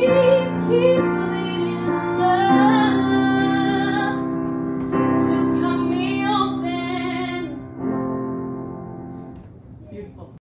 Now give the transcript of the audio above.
keep, keep.